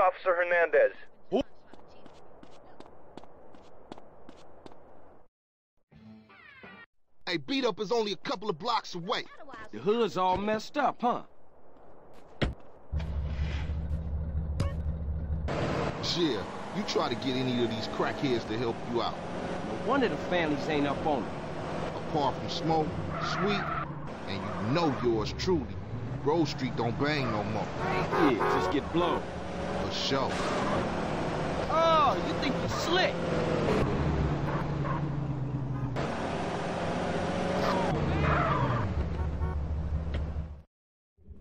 Call, it's Officer Hernandez. Hey, beat up is only a couple of blocks away. The hood's all messed up, huh? Yeah, you try to get any of these crackheads to help you out. No wonder the families ain't up on it. Apart from Smoke, Sweet, and you know yours truly, Grove Street don't bang no more. Yeah, just get blown. For sure. Oh, you think you slick?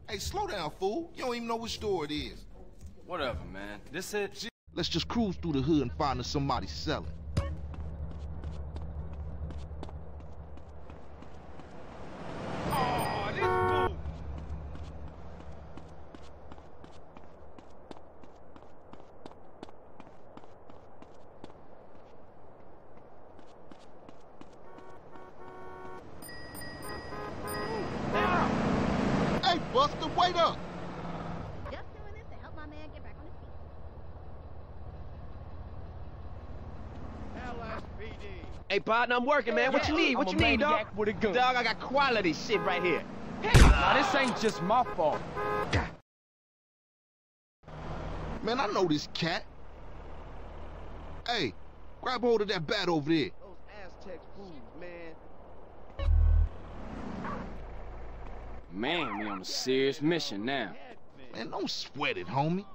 Hey, slow down, fool. You don't even know which store it is. Whatever, man. This it? Let's just cruise through the hood and find us somebody selling. Oh, this fool! Hey, Buster, wait up! Just doing this to help my man get back on his feet. Hey, partner, I'm working, man. What you need? What I'm you a need, dog? with a gun. Dog, I got quality shit right here. Now, this ain't just my fault. Man, I know this cat. Hey, grab hold of that bat over there. Those Aztec fools, man. Man, we on a serious mission now. Man, don't sweat it, homie.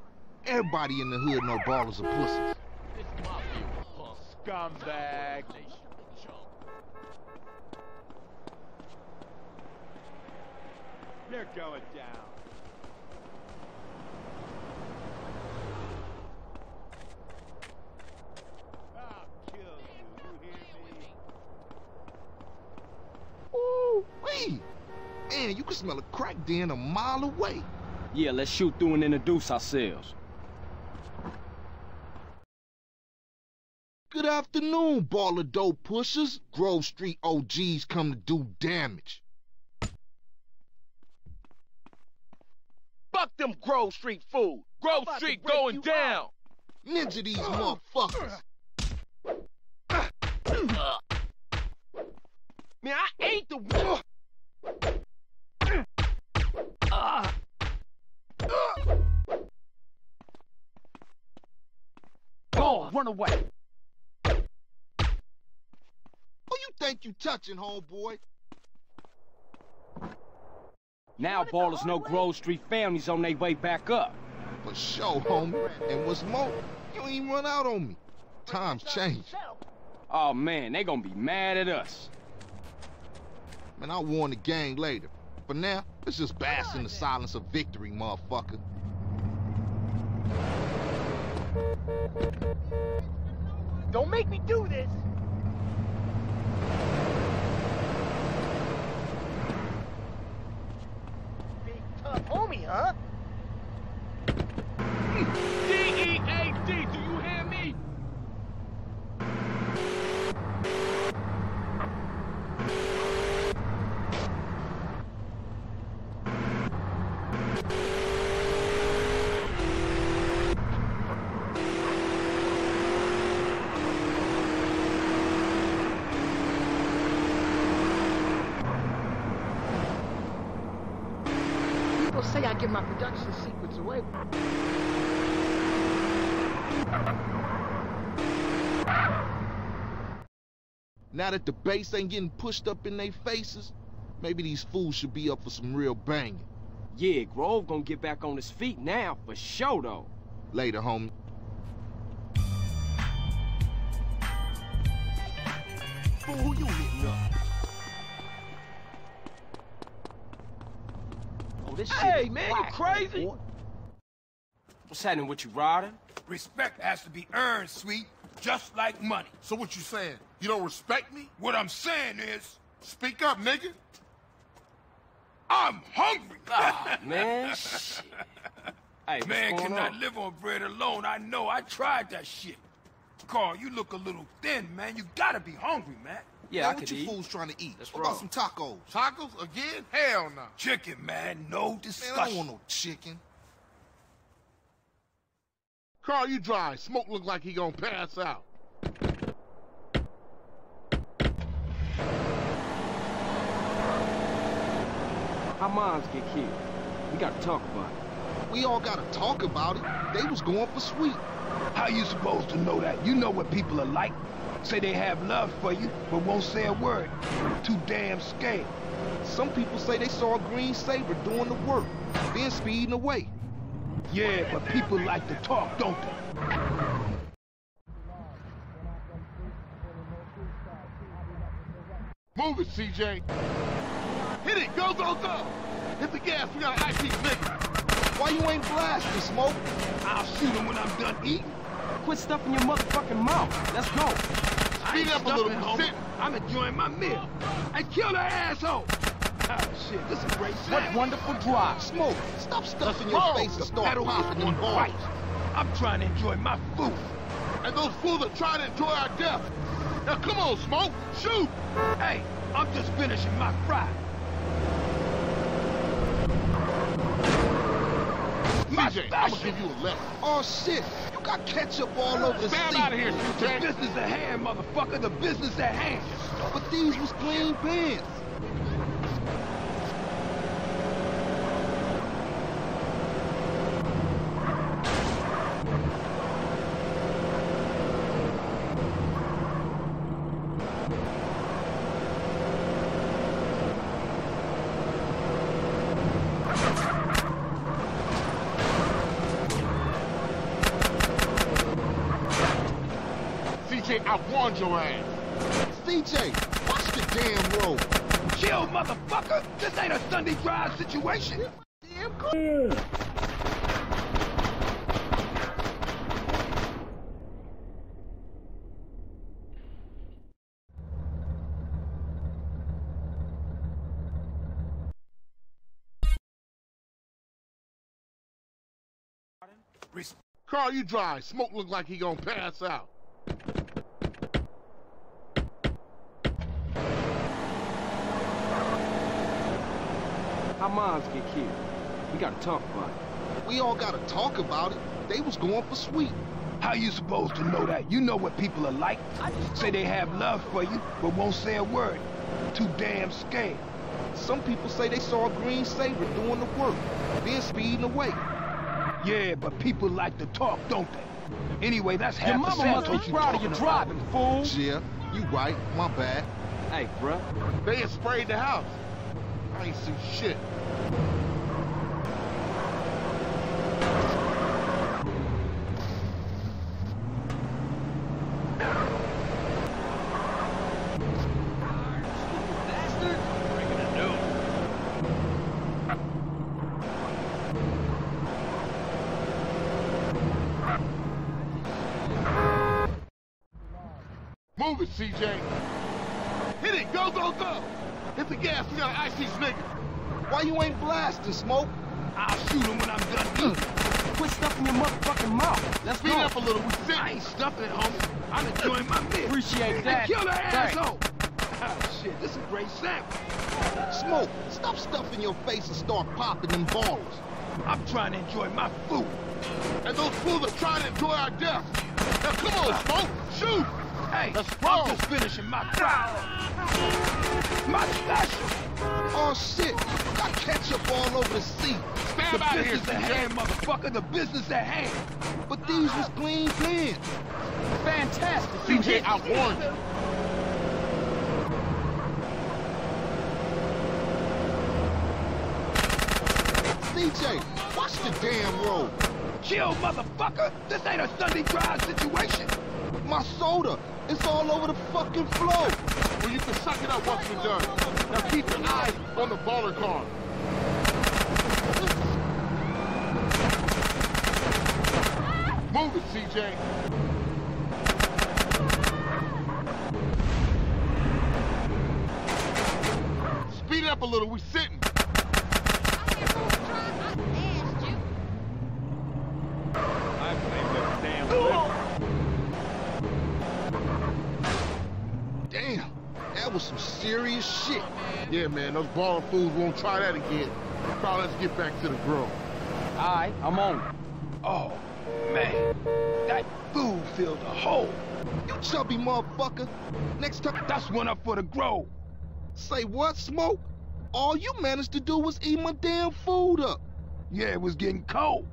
Everybody in the hood know Ballas are pussies. Scumbag. You're going down. I'll kill you, you hear me? Ooh, wee. Man, you can smell a crack den a mile away. Yeah, let's shoot through and introduce ourselves. Good ball of dope pushers. Grove Street OGs come to do damage. Fuck them Grove Street fools. Grove Street going you down. Ninja these motherfuckers. Man, I ain't the one. Ah. Go, run away. Who you think you touching, homeboy? Now Ballas know Grove Street families on their way back up. For sure, homie. And what's more, you ain't even run out on me. Times change. Oh man, they gonna be mad at us. Man, I'll warn the gang later. For now, let's just bask in the silence of victory, motherfucker. Don't make me do this. Big tough homie, huh? D-E-A-D, do you hear me? People say I give my production secrets away. Now that the bass ain't getting pushed up in their faces, maybe these fools should be up for some real banging. Yeah, Grove gonna get back on his feet now, for sure though. Later, homie. Fool, who you hitting up? Oh, this Hey, shit is man, you crazy? boy. What's happening with you, Ryder? Respect has to be earned, sweet, just like money. So what you saying? You don't respect me? What I'm saying is, Speak up, nigga. I'm hungry. Ah, man, shit. Hey, Man cannot on? live on bread alone. I know. I tried that shit. Carl, you look a little thin, man. You gotta be hungry, man. Yeah, Man, I what could you eat. fools trying to eat? Let's what roll. about some tacos? Tacos again? Hell no. Chicken, man. No Man, discussion. I don't want no chicken. Carl, you drive. Smoke look like he gonna pass out. How moms get killed? We gotta talk about it. We all gotta talk about it. They was going for sweet. How you supposed to know that? You know what people are like. Say they have love for you, but won't say a word. Too damn scared. Some people say they saw a green saber doing the work, then speeding away. Yeah, but people like to talk, don't they? Move it, CJ. Hit it. Go, go, go. Hit the gas. We gotta ice these niggas. Why you ain't blasting, Smoke? I'll shoot him when I'm done eating. Quit stuffing your motherfucking mouth. Let's go. I Speed up a little. We homie. I'm enjoying my meal. Hey, kill that asshole. Oh, shit, this is a great What wonderful drive. Smoke, stop stuffing your face and start pedal popping is on. I'm trying to enjoy my food. And those fools are trying to enjoy our death. Now come on, Smoke. Shoot. Hey, I'm just finishing my fry. CJ, I'm gonna give you a lesson. Oh shit, you got ketchup all over the seat. out of here, The business at hand, motherfucker. The business at hand. But these was clean pants. Warned your ass. CJ, watch the damn road. Chill, motherfucker. This ain't a Sunday drive situation. Damn cool. Carl, you drive. Smoke look like he gonna pass out. How moms get killed? We gotta talk about it. We all gotta talk about it. They was going for sweet. How you supposed to know that? You know what people are like. Say they have love for you, but won't say a word. Too damn scared. Some people say they saw a green saber doing the work, then speeding away. Yeah, but people like to talk, don't they? Anyway, that's half Your the mama Santos must be you proud of your driving, fool. Yeah, you right. My bad. Hey, bruh. They had sprayed the house. I ain't see shit. Move it, CJ. Hit it. Go, go, go. Hit the gas. We gotta ice. Why you ain't blasting, Smoke? I'll shoot him when I'm done eating. Quit stuffing your motherfucking mouth. Let's Speed go. up a little. We I ain't stuffing it, homie. I'm enjoying my meal. Appreciate that. kill that Thanks. asshole. Oh, shit, this is a great sandwich. Smoke, stop stuffing your face and start popping them balls. I'm trying to enjoy my food. And those fools are trying to enjoy our death. Now come on, Smoke. Shoot. Hey, Let's go. I'm just finishing my fry. My special. Oh shit, you got ketchup all over the seat. Stand The out of here, business at hand, motherfucker. The business at hand. But these was clean pants. Fantastic. CJ, I warned you. CJ, watch the damn road. Chill, motherfucker. This ain't a Sunday drive situation. My soda, it's all over the fucking floor. Well, you can suck it up once we're done. Now keep your eyes on the baller car. Move it, CJ. Speed it up a little. We sitting. I don't care who's trying. I asked you. I blame them damn lips. Damn, that was some serious shit. Yeah, man. Those baller fools won't try that again. Probably let's get back to the grill. All right, I'm on. Oh, Man, that food filled a hole. You chubby motherfucker. Next time, That's one up for the Grove. say what, Smoke? All you managed to do was eat my damn food up. Yeah, it was getting cold.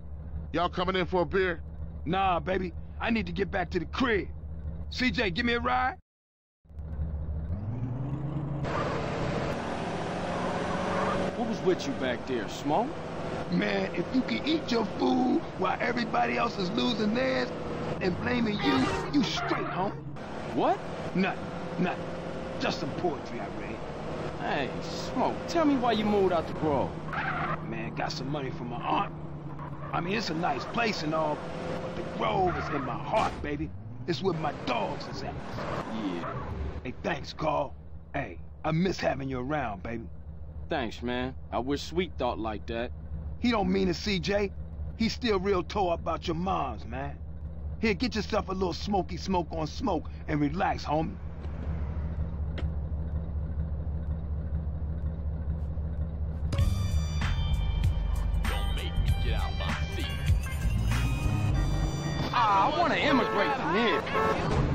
Y'all coming in for a beer? Nah, baby, I need to get back to the crib. CJ, give me a ride. What was with you back there, Smoke? Man, if you can eat your food while everybody else is losing theirs and blaming you, you straight, homie. What? Nothing, nothing. Just some poetry I read. Hey, Smoke, tell me why you moved out the Grove. Man, got some money from my aunt. I mean, it's a nice place and all, but the Grove is in my heart, baby. It's where my dogs is at. Yeah. Hey, thanks, Carl. Hey, I miss having you around, baby. Thanks, man. I wish Sweet thought like that. He don't mean it, CJ. He's still real tore up about your moms, man. Here, get yourself a little smoky smoke on smoke and relax, homie. Don't make me get out my seat. Ah, I want to immigrate from here.